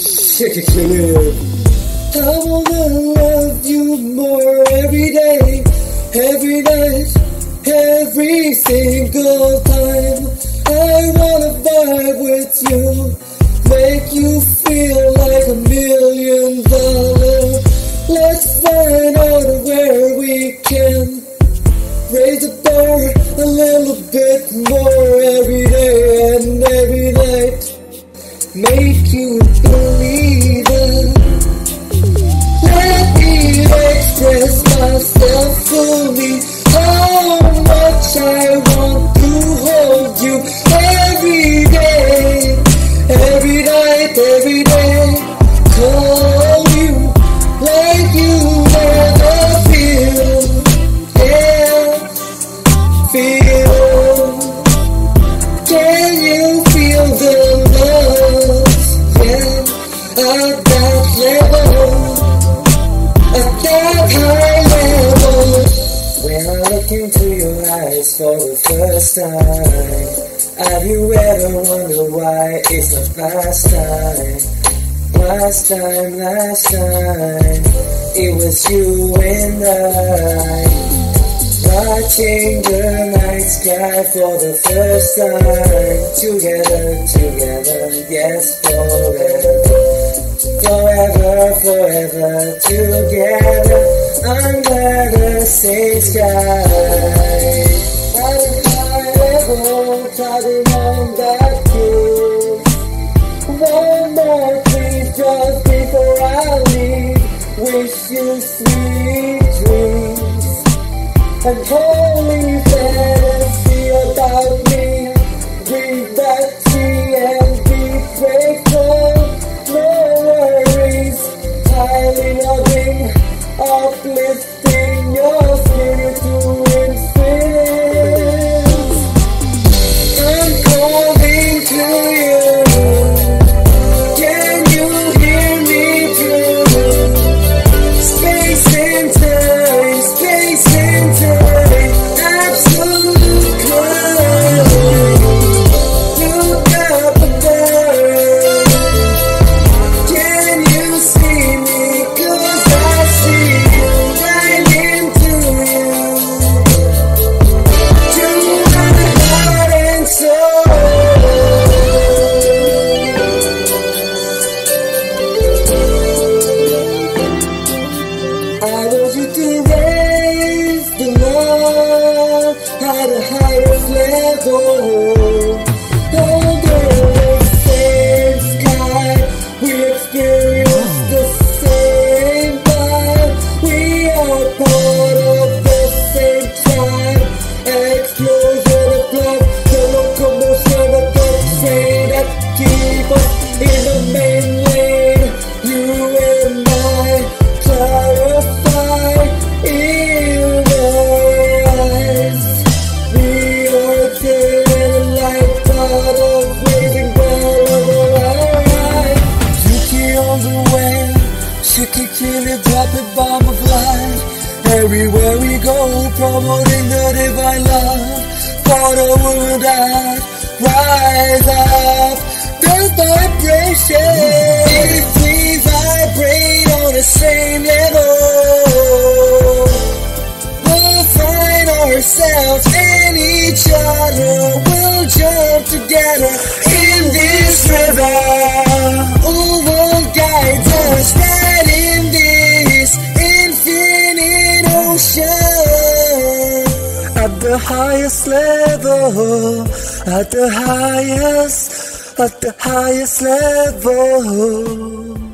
It, live. I wanna love you more every day, every night, every single time. I wanna vibe with you, Make you believe at that high level. When I look into your eyes for the first time, have you ever wondered why it's the last time? Last time, last time, it was you and I. Watching the night sky for the first time Together, together, yes, forever Forever, forever, together Under the same sky. At a level, climbing on that hill One more please, just before I leave Wish you sweet dreams. And holy fantasy about me. Loving, could kill it, drop a bomb of light. Everywhere we go, promoting the divine love. Brotherhood I rise up, the vibration. If we vibrate on the same level, we'll find ourselves and each other. We'll jump together in this river. The highest level, at the highest, at the highest level.